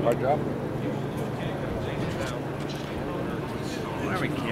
Why are we camera?